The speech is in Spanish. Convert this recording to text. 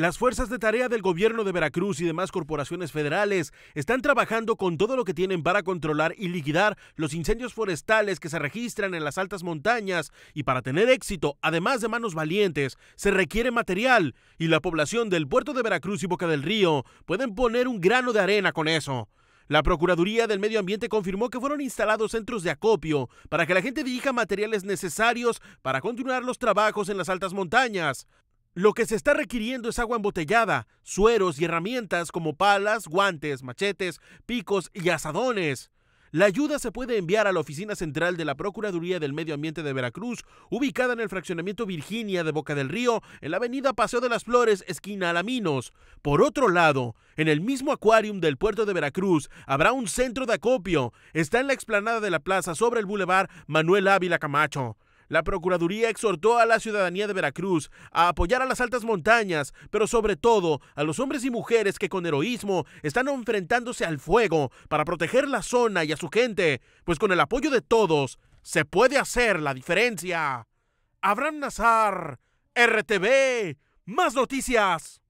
Las fuerzas de tarea del gobierno de Veracruz y demás corporaciones federales están trabajando con todo lo que tienen para controlar y liquidar los incendios forestales que se registran en las altas montañas y para tener éxito, además de manos valientes, se requiere material y la población del puerto de Veracruz y Boca del Río pueden poner un grano de arena con eso. La Procuraduría del Medio Ambiente confirmó que fueron instalados centros de acopio para que la gente dirija materiales necesarios para continuar los trabajos en las altas montañas. Lo que se está requiriendo es agua embotellada, sueros y herramientas como palas, guantes, machetes, picos y asadones. La ayuda se puede enviar a la oficina central de la Procuraduría del Medio Ambiente de Veracruz, ubicada en el fraccionamiento Virginia de Boca del Río, en la avenida Paseo de las Flores, esquina Alaminos. Por otro lado, en el mismo acuarium del puerto de Veracruz habrá un centro de acopio. Está en la explanada de la plaza sobre el bulevar Manuel Ávila Camacho. La Procuraduría exhortó a la ciudadanía de Veracruz a apoyar a las altas montañas, pero sobre todo a los hombres y mujeres que con heroísmo están enfrentándose al fuego para proteger la zona y a su gente, pues con el apoyo de todos se puede hacer la diferencia. Abraham Nazar, RTV, más noticias.